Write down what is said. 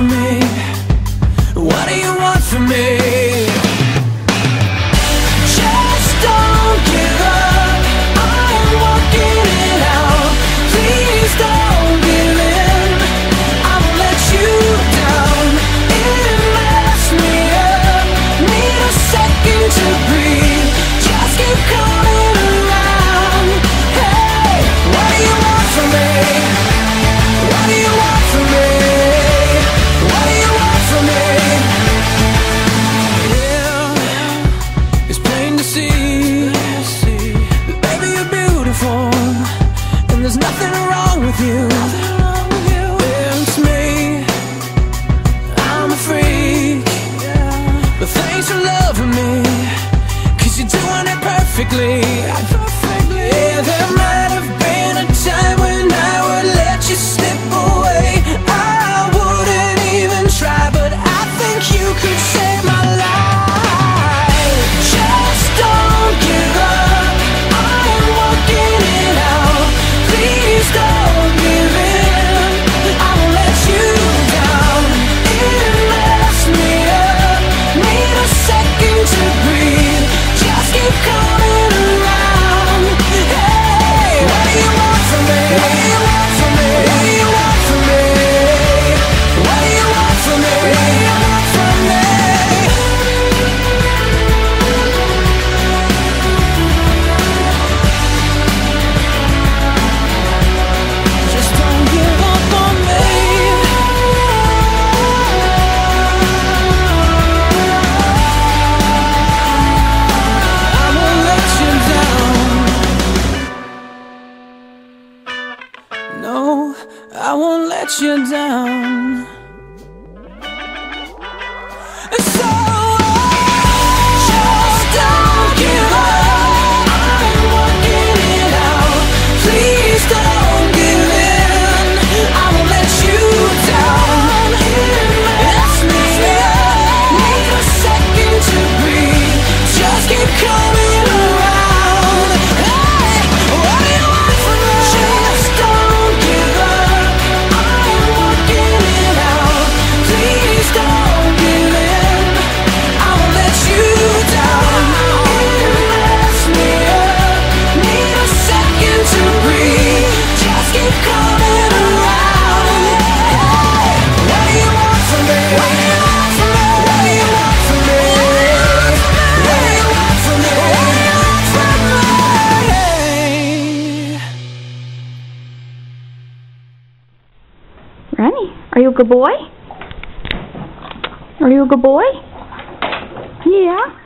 me? What do you want from me? There's nothing wrong with you. It's me. I'm a freak. But thanks for loving me. Cause you're doing it perfectly. let you down. Are you a good boy? Are you a good boy? Yeah.